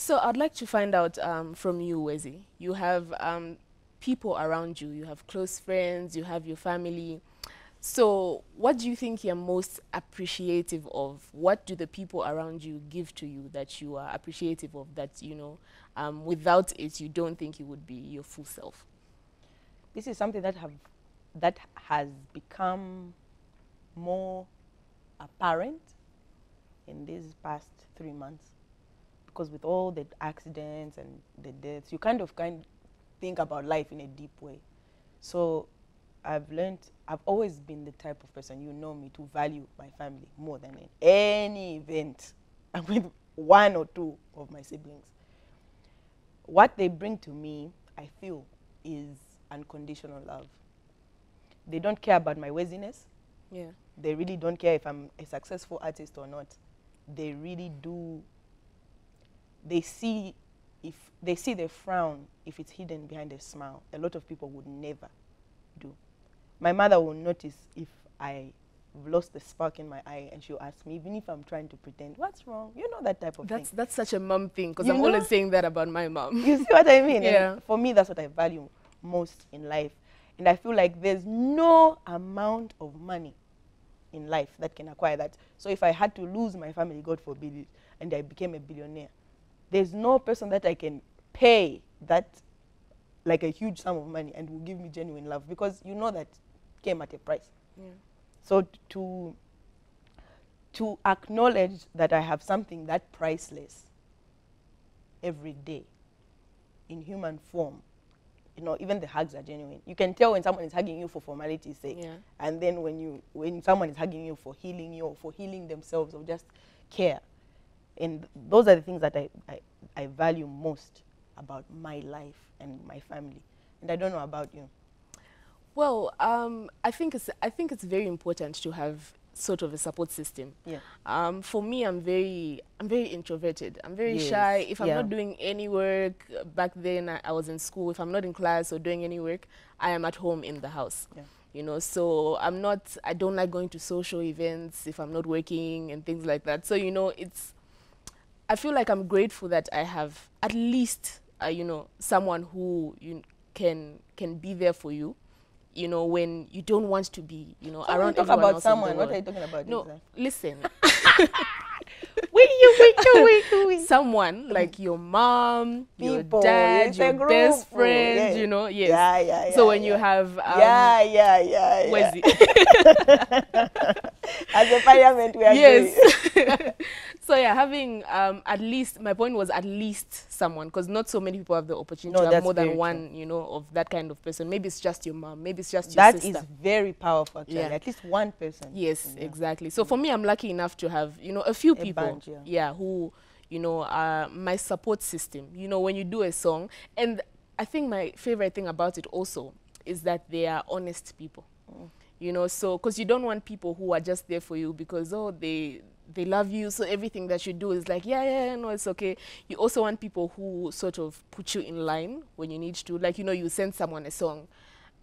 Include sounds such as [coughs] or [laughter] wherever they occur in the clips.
So I'd like to find out um, from you, Wezi. You have um, people around you. You have close friends. You have your family. So what do you think you're most appreciative of? What do the people around you give to you that you are appreciative of? That you know, um, without it, you don't think you would be your full self. This is something that have that has become more apparent in these past three months because with all the accidents and the deaths, you kind of kind think about life in a deep way. So I've learned, I've always been the type of person, you know me, to value my family more than in any event. [laughs] I'm with one or two of my siblings. What they bring to me, I feel, is unconditional love. They don't care about my worthiness. Yeah. They really don't care if I'm a successful artist or not. They really do. They see if they see the frown if it's hidden behind a smile. A lot of people would never do. My mother will notice if I lost the spark in my eye and she'll ask me even if I'm trying to pretend what's wrong you know that type of That's thing that's such a mom thing because I'm know? always saying that about my mom. you see what I mean? And Yeah. for me, that's what I value most in life. And I feel like there's no amount of money in life that can acquire that. So if I had to lose my family, God forbid it, and I became a billionaire, there's no person that I can pay that like a huge sum of money and will give me genuine love because you know that came at a price. Yeah. So to to acknowledge that I have something that priceless every day in human form, you know, even the hugs are genuine. You can tell when someone is hugging you for formality's sake, Yeah. and then when you when someone is hugging you for healing you or for healing themselves or just care. And those are the things that I, I, I value most about my life and my family. And I don't know about you. Well, um, I think it's I think it's very important to have sort of a support system. Yeah. Um, for me, I'm very I'm very introverted. I'm very Yes, shy. If I'm yeah. not doing any work back then, I, I was in school. If I'm not in class or doing any work, I am at home in the house. Yeah. You know, so I'm not. I don't like going to social events if I'm not working and things like that. So you know, it's. I feel like I'm grateful that I have at least, uh, you know, someone who you can can be there for you. You know, when you don't want to be, you know, So around talk about else in the someone, what are you talking about? No, exactly? listen. Wait, you, wait, you, wait, you, someone like your mom, People, your dad, your group, best friend, yeah. you know, yes. Yeah, yeah, yeah. so when you have um, yeah, yeah, yeah, yeah. where's it? [laughs] [laughs] As a parliament, we are yes. [laughs] so yeah, having um, at least my point was at least someone because not so many people have the opportunity No, to have more than true. one, you know, of that kind of person. Maybe it's just your mom, maybe it's just your That is sister. very powerful, actually. Yeah. At least one person. Yes, Yeah. exactly. So for me, I'm lucky enough to have you know a few A people, bunch, yeah. who you know are my support system. You know, when you do a song, and I think my favorite thing about it also is that they are honest people. Mm. You know, so because you don't want people who are just there for you because oh they they love you, so everything that you do is like yeah yeah yeah, no it's okay. You also want people who sort of put you in line when you need to. Like you know, you send someone a song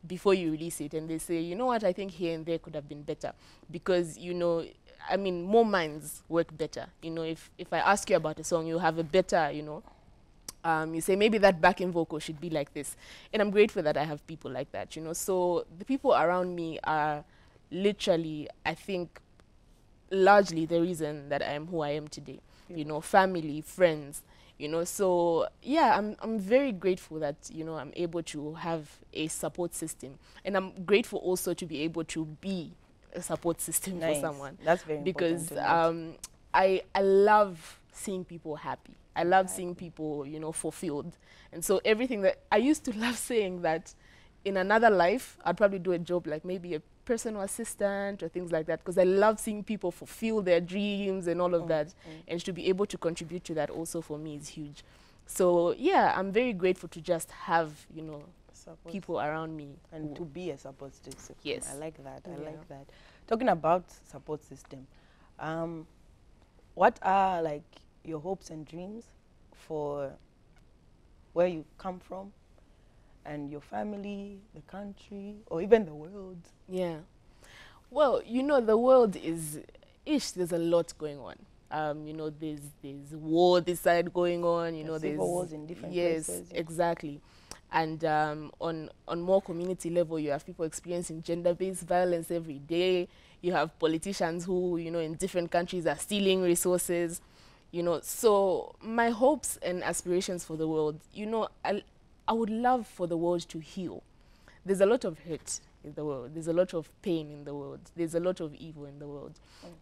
before you release it and they say you know what i think here and there could have been better because you know i mean more minds work better you know if if i ask you about a song you have a better you know um, you say maybe that backing vocal should be like this and i'm grateful that i have people like that you know so the people around me are literally i think largely the reason that i am who i am today you know family friends you know so yeah i'm i'm very grateful that you know i'm able to have a support system and i'm grateful also to be able to be a support system Nice. for someone That's very because important. to note. um i i love seeing people happy i love Happy. seeing people you know fulfilled and so everything that i used to [laughs] love saying that in another life i'd probably do a job like maybe a personal assistant or things like that because i love seeing people fulfill their dreams and all of Mm, that mm. and to be able to contribute to that also for me is huge so yeah i'm very grateful to just have you know Support people around me and to be a support system. Yes. I like that. I like that. Talking about support system, um, what are like your hopes and dreams for where you come from and your family, the country, or even the world? Yeah. Well, you know, the world is ish, there's a lot going on Um, you know, there's there's war this side going on. You know, civil there's wars in different yes, places, yeah. exactly. And um, on on more community level, you have people experiencing gender-based violence every day. You have politicians who, you know, in different countries are stealing resources. You know, so my hopes and aspirations for the world, you know, I, I would love for the world to heal. There's a lot of hurt in the world. There's a lot of pain in the world. There's a lot of evil in the world.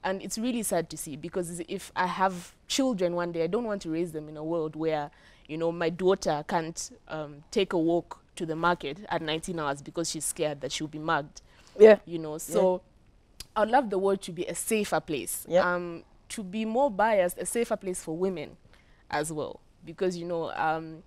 And it's really sad to see because if I have children one day, I don't want to raise them in a world where, you know, my daughter can't um, take a walk to the market at 19 hours because she's scared that she'll be mugged Yeah. you know so i'd love the world to be a safer place Yep. um to be more biased a safer place for women as well. Because you know um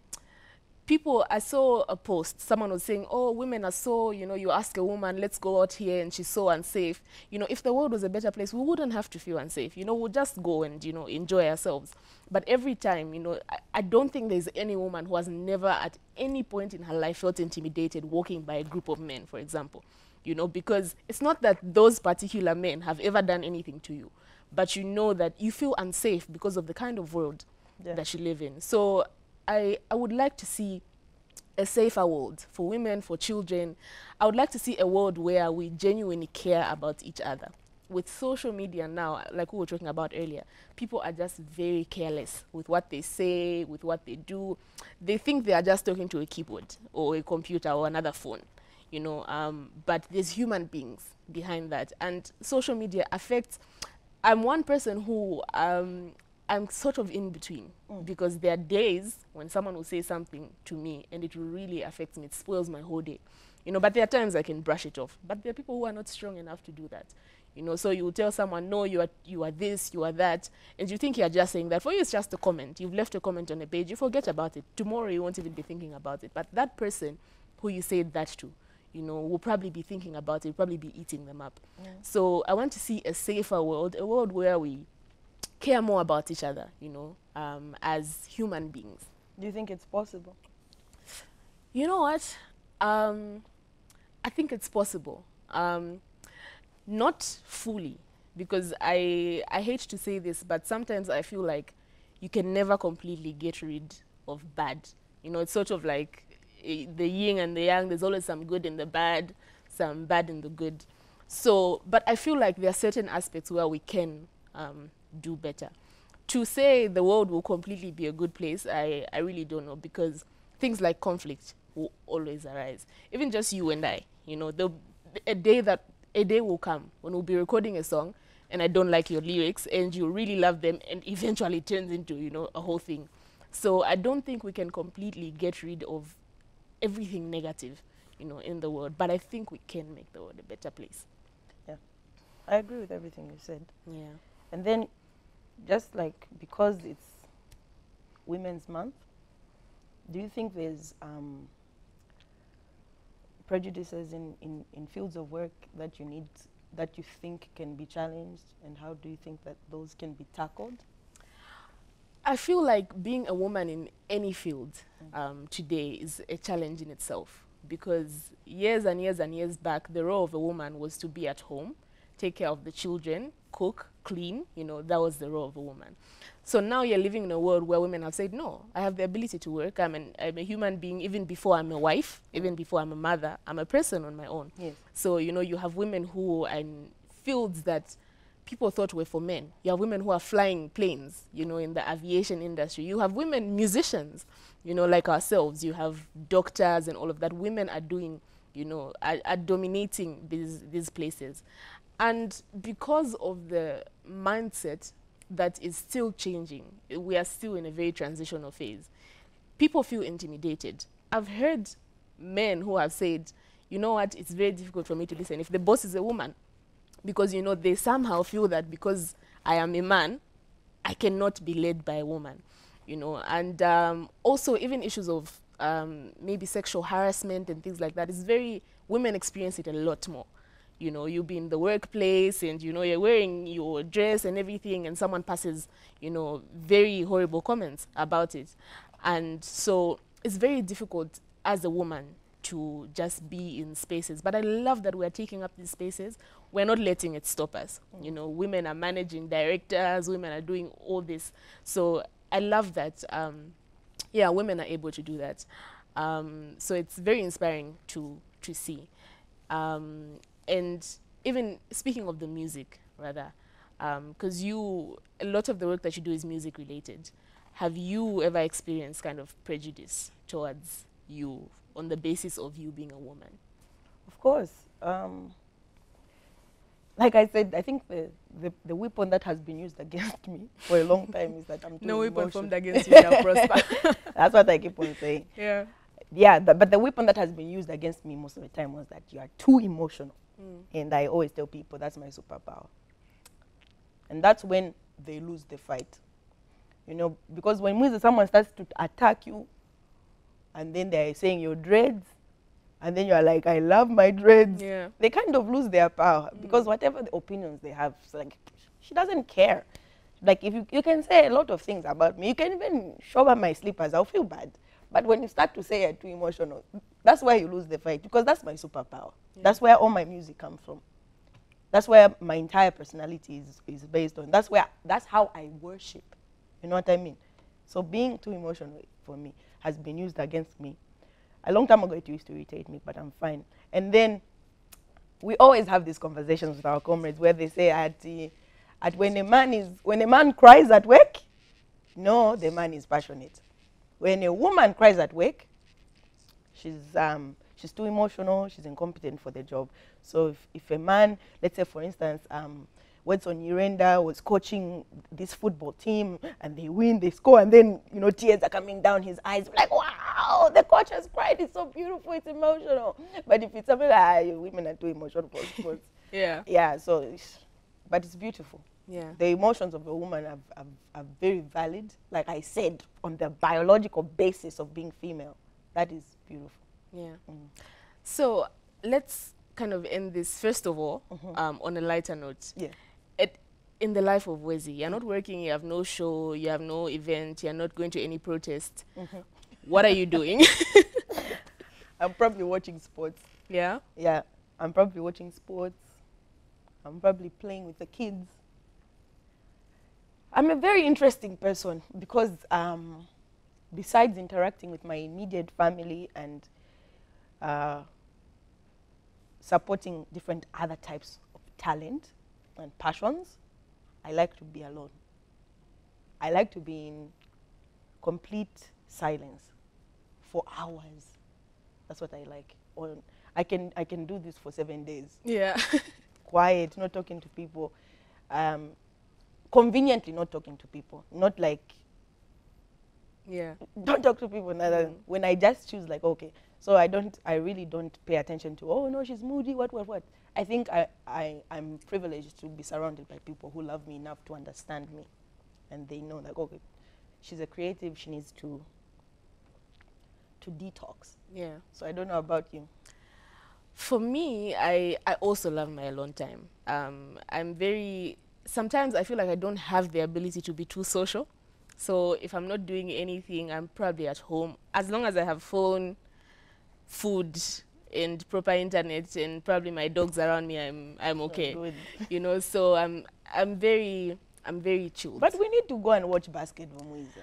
people i saw a post someone was saying oh women are so you know you ask a woman let's go out here and she's so unsafe. You know if the world was a better place we wouldn't have to feel unsafe. You know we'll just go and you know enjoy ourselves. But every time you know I, I don't think there's any woman who has never at any point in her life felt intimidated walking by a group of men for example you know because it's not that those particular men have ever done anything to you but you know that you feel unsafe because of the kind of world Yeah. that you live in so I, I would like to see a safer world for women, for children. I would like to see a world where we genuinely care about each other. With social media now, like we were talking about earlier, people are just very careless with what they say, with what they do. They think they are just talking to a keyboard or a computer or another phone, you know. Um, but there's human beings behind that, and social media affects. I'm one person who um, I'm sort of in between because there are days when someone will say something to me and it will really affect me. It spoils my whole day, you know. But there are times I can brush it off. But there are people who are not strong enough to do that, you know. So you will tell someone, no, you are you are this, you are that, and you think you are just saying that. For you, it's just a comment. You've left a comment on a page. You forget about it. Tomorrow, you won't even be thinking about it. But that person who you said that to, you know, will probably be thinking about it. Probably be eating them up. So I want to see a safer world, a world where we care more about each other, you know, um, as human beings. Do you think it's possible? You know what? Um, I think it's possible. Um, not fully, because I I hate to say this, but sometimes I feel like you can never completely get rid of bad. You know, it's sort of like the yin and the yang. There's always some good in the bad, some bad in the good. So, but I feel like there are certain aspects where we can um, do better. To say the world will completely be a good place, I, I really don't know because things like conflict will always arise. Even just you and I, you know, the a day that a day will come when we'll be recording a song and I don't like your lyrics and you really love them and [laughs] eventually turns into, you know, a whole thing. So I don't think we can completely get rid of everything negative, you know, in the world, but I think we can make the world a better place. Yeah, I agree with everything you said. Yeah. And then, just like because it's Women's Month, do you think there's um, prejudices in, in, in fields of work that you need, that you think can be challenged, and how do you think that those can be tackled? I feel like being a woman in any field um, today is a challenge in itself because years and years and years back, the role of a woman was to be at home, take care of the children, cook, clean. You know, that was the role of a woman. So now you're living in a world where women have said, no, I have the ability to work. I'm, an, I'm a human being even before I'm a wife, even before I'm a mother. I'm a person on my own. Yes. So, you know, you have women who are in fields that people thought were for men. You have women who are flying planes, you know, in the aviation industry. You have women musicians, you know, like ourselves. You have doctors and all of that. Women are doing, you know, are, are dominating these, these places. And because of the mindset that is still changing, we are still in a very transitional phase. People feel intimidated. I've heard men who have said, you know what, it's very difficult for me to listen. If the boss is a woman, because you know they somehow feel that because I am a man, I cannot be led by a woman, you know, and um, also even issues of um, maybe sexual harassment and things like that is very women experience it a lot more. You know, you'll be in the workplace and you know you're wearing your dress and everything, and someone passes, you know, very horrible comments about it, and so it's very difficult as a woman to just be in spaces. But I love that we're taking up these spaces. We're not letting it stop us. You know, women are managing directors, women are doing all this. So I love that. Um, yeah, women are able to do that. Um, so it's very inspiring to to see. Um, and even speaking of the music, rather, because you a lot of the work that you do is music related. Have you ever experienced kind of prejudice towards you on the basis of you being a woman? Of course. Um, like I said, I think the, the, the weapon that has been used against me for a long time is that I'm too emotional. No weapon formed against you shall prosper. [laughs] That's what I keep on saying. yeah. Yeah, the, but the weapon that has been used against me most of the time was that you are too emotional. And I always tell people that's my superpower. And that's when they lose the fight. You know, because when someone starts to attack you, and then they're saying your dreads, and then you're like, I love my dreads. Yeah. They kind of lose their power mm. because whatever the opinions they have, like she doesn't care. Like if you, you can say a lot of things about me, you can even show her my slippers, I'll feel bad. But when you start to say you're too emotional, that's where you lose the fight because that's my superpower. That's where all my music comes from. That's where my entire personality is, is based on. That's where that's how I worship. You know what I mean? So being too emotional for me has been used against me. A long time ago it used to irritate me, but I'm fine. And then we always have these conversations with our comrades where they say at, uh, at when a man is when a man cries at work, no, the man is passionate. When a woman cries at work, she's um, she's too emotional, she's incompetent for the job. So if, if a man, let's say for instance, um, Wedson Nyirenda was coaching this football team and they win, they score, and then you know tears are coming down his eyes, like wow, the coach has cried, it's so beautiful, it's emotional. But if it's something like ah, women are too emotional for sports, [laughs] Yeah. yeah, so it's, but it's beautiful Yeah. the emotions of a woman are, are, are very valid. Like I said, on the biological basis of being female, that is beautiful. Yeah. Mm. So let's kind of end this first of all um, on a lighter note. Yeah. In the life of Wezi, you're not working, you have no show, you have no event, you're not going to any protest. What are you doing? [laughs] I'm probably watching sports. yeah. Yeah, I'm probably watching sports. I'm probably playing with the kids. I'm a very interesting person because um, besides interacting with my immediate family and uh, supporting different other types of talent and passions, I like to be alone. I like to be in complete silence for hours. That's what I like. Or I can I can do this for seven days. Yeah. [laughs] Quiet, not talking to people. Um, conveniently not talking to people. Not like yeah. don't talk to people. Neither. When I just choose like okay, so I don't I really don't pay attention to oh no she's moody what what what. I think I, I I'm privileged to be surrounded by people who love me enough to understand me, and they know like okay, she's a creative. She needs to to detox. Yeah. So I don't know about you. For me, I, I also love my alone time. Um, I'm very, sometimes I feel like I don't have the ability to be too social. So if I'm not doing anything, I'm probably at home. As long as I have phone, food, and proper internet, and probably my dogs around me, I'm, I'm okay. [laughs] You know, so I'm, I'm very, I'm very chilled. But we need to go and watch basketball, Mwiza.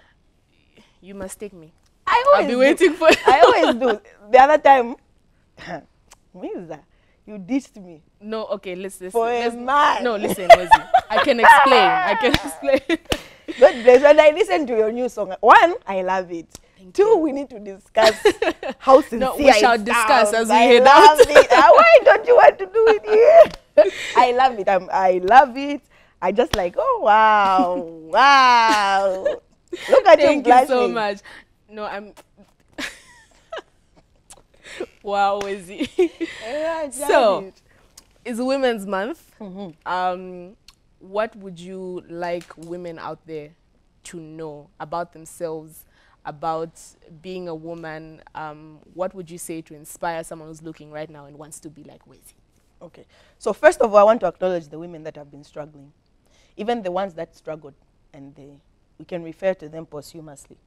you must take me. I always I'll be do. waiting for you. I always [laughs] do. The other time, [coughs] Mwiza, you ditched me No, okay, let's listen. for let's- man. No, listen, Wezi. I can explain. I can [laughs] explain. God bless. When I listen to your new song, one, I love it. Two, we need to discuss how sincere [laughs] No, we shall discuss sounds. as we I head out. It. Ah, why [laughs] don't you want to do it here? I love it. I'm, I love it. I just like, oh wow, wow. Look at Thank you so much. No, I'm. [laughs] wow, Wezi. Yeah, So, it. it's Women's Month. Mhm. Um, what would you like women out there to know about themselves, about being a woman? Um, what would you say to inspire someone who's looking right now and wants to be like Wezi? Okay. So first of all, I want to acknowledge the women that have been struggling, even the ones that struggled, and they, we can refer to them posthumously.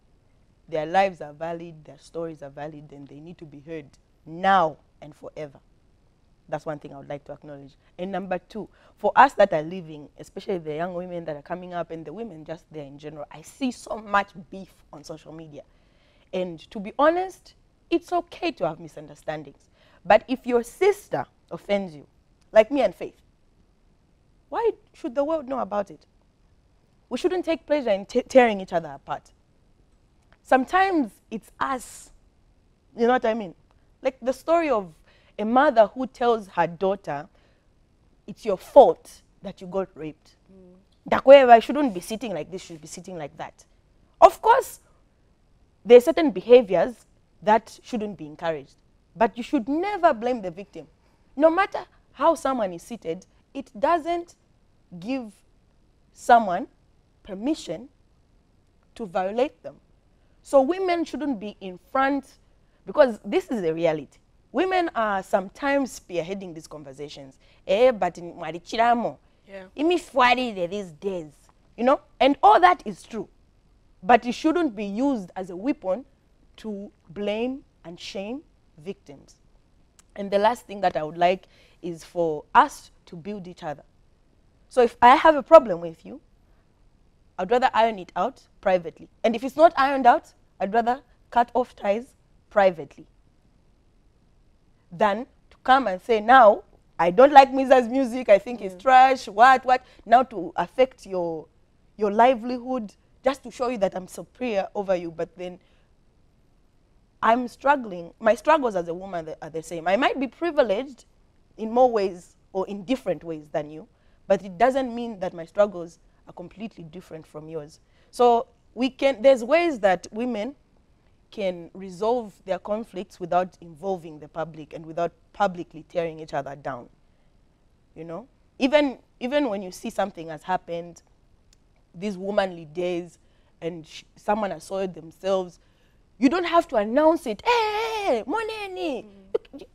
Their lives are valid, their stories are valid, and they need to be heard now and forever. That's one thing I would like to acknowledge. And number two, for us that are living, especially the young women that are coming up and the women just there in general, I see so much beef on social media. And to be honest, it's okay to have misunderstandings. But if your sister offends you, like me and Faith, why should the world know about it? We shouldn't take pleasure in tearing each other apart. Sometimes it's us. You know what I mean? Like the story of a mother who tells her daughter, it's your fault that you got raped. Mm. I shouldn't be sitting like this, should be sitting like that. Of course, there are certain behaviors that shouldn't be encouraged. But you should never blame the victim. No matter how someone is seated, it doesn't give someone permission to violate them. So women shouldn't be in front, because this is a reality. Women are sometimes spearheading these conversations. Eh, but in Marichiramo, yeah. these days. You know? And all that is true. But it shouldn't be used as a weapon to blame and shame victims. And the last thing that I would like is for us to build each other. So if I have a problem with you, I'd rather iron it out privately. And if it's not ironed out, I'd rather cut off ties privately than to come and say, now, I don't like Mwiza's music, I think mm. it's trash, what, what, now to affect your, your livelihood, just to show you that I'm superior over you, but then I'm struggling. My struggles as a woman are the same. I might be privileged in more ways or in different ways than you, but it doesn't mean that my struggles are completely different from yours. So we can, there's ways that women can resolve their conflicts without involving the public and without publicly tearing each other down. You know? Even, even when you see something has happened, these womanly days, and someone has soiled themselves, you don't have to announce it. Hey, moneni. Mm. You,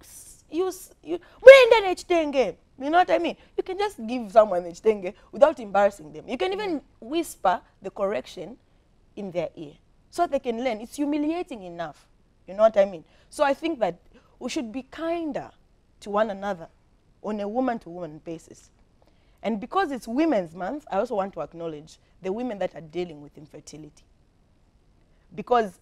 you, you, you, you know what I mean? You can just give someone a chitenge without embarrassing them. You can even whisper the correction in their ear so they can learn. It's humiliating enough. You know what I mean? So I think that we should be kinder to one another on a woman-to-woman basis. And because it's Women's Month, I also want to acknowledge the women that are dealing with infertility. Because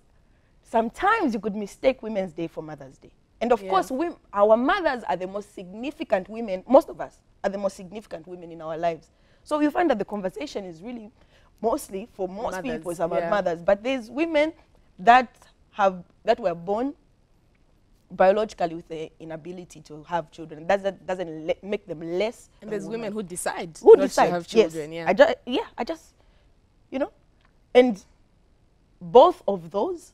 sometimes you could mistake Women's Day for Mother's Day. And of yeah. course, we, our mothers are the most significant women, most of us are the most significant women in our lives. So you find that the conversation is really mostly for most mothers, people it's about yeah. mothers. But there's women that have that were born biologically with the inability to have children. That doesn't, doesn't make them less. And there's women. women who decide who decide to have children. Yes. Yeah. I just, yeah, I just, you know, and both of those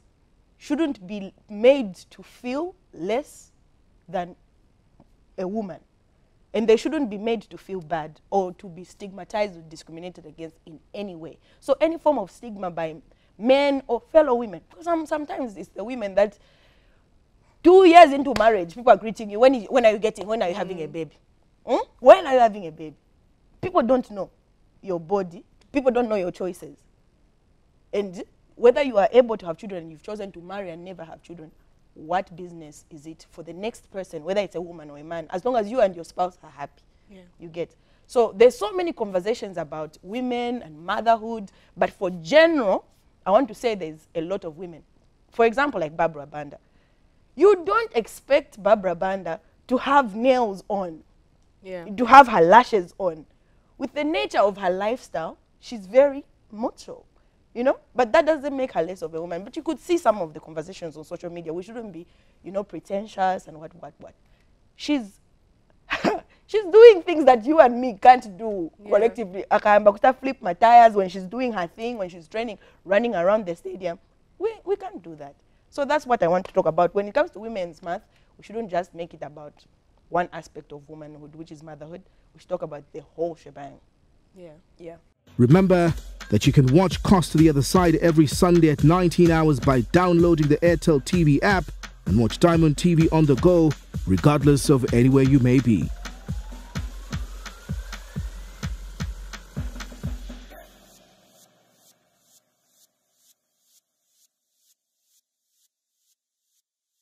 shouldn't be made to feel less than a woman. And they shouldn't be made to feel bad or to be stigmatized or discriminated against in any way. So any form of stigma by men or fellow women, because some, sometimes it's the women that two years into marriage, people are greeting you, when, you, when are you getting, when are you mm. having a mm. baby? Hmm? When are you having a baby? People don't know your body. People don't know your choices. And whether you are able to have children and you've chosen to marry and never have children, what business is it for the next person, whether it's a woman or a man, as long as you and your spouse are happy, yeah. you get. So there's so many conversations about women and motherhood, but for general, I want to say there's a lot of women. For example, like Barbara Banda. You don't expect Barbara Banda to have nails on, yeah. to have her lashes on. With the nature of her lifestyle, she's very macho you know? But that doesn't make her less of a woman. But you could see some of the conversations on social media. We shouldn't be, you know, pretentious and what, what, what. She's, [laughs] she's doing things that you and me can't do yeah. collectively. Akaambakuta flip my tires when she's doing her thing, when she's training, running around the stadium. We, we can't do that. So that's what I want to talk about. When it comes to Women's Month, we shouldn't just make it about one aspect of womanhood, which is motherhood. We should talk about the whole shebang. Yeah, yeah. Remember that you can watch Costa the Other Side every Sunday at 19 hours by downloading the Airtel TV app and watch Diamond TV on the go, regardless of anywhere you may be.